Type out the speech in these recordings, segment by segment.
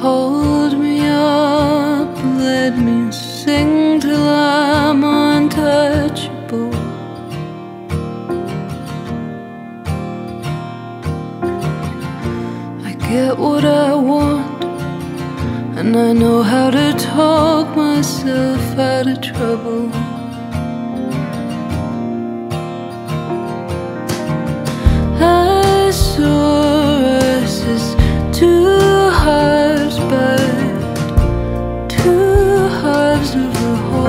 Hold me up, let me sing till I'm untouchable. I get what I want, and I know how to talk myself out of trouble. Of a whole.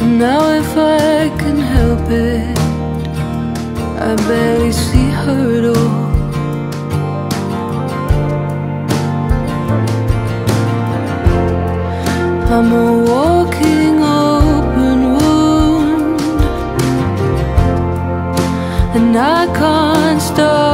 And now, if I can help it, I barely see her at all. I'm a walking open wound, and I can't stop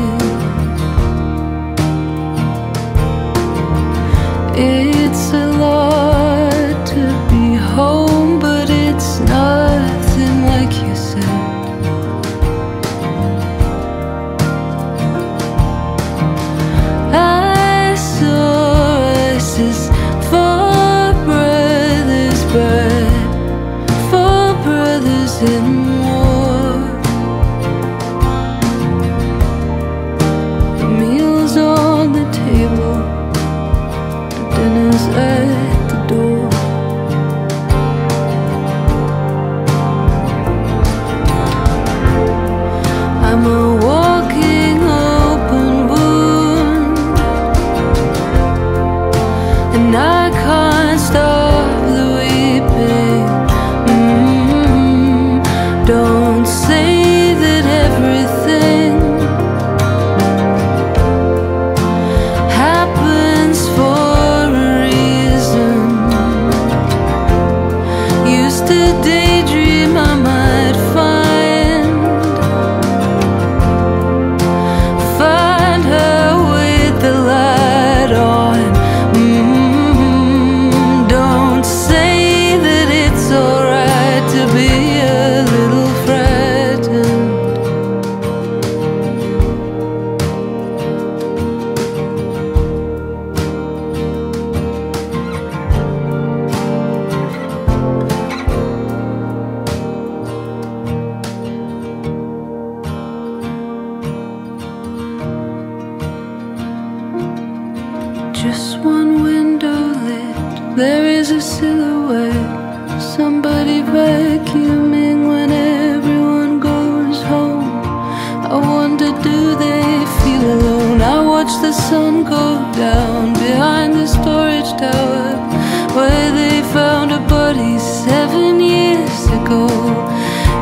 and I can't stop the weeping. Mm, Don't say that everything happens for a reason. Used to daydream I might Just one window lit, there is a silhouette. Somebody vacuuming when everyone goes home. I wonder, do they feel alone? I watch the sun go down behind the storage tower where they found a body seven years ago.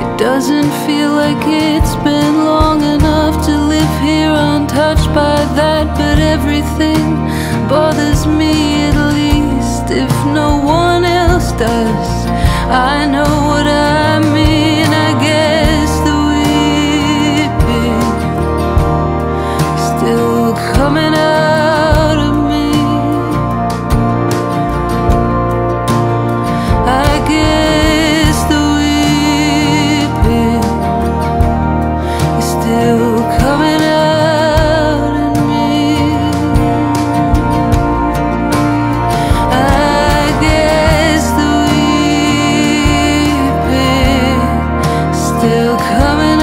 It doesn't feel like it's been long enough to live here untouched by that, but everything bothers me still coming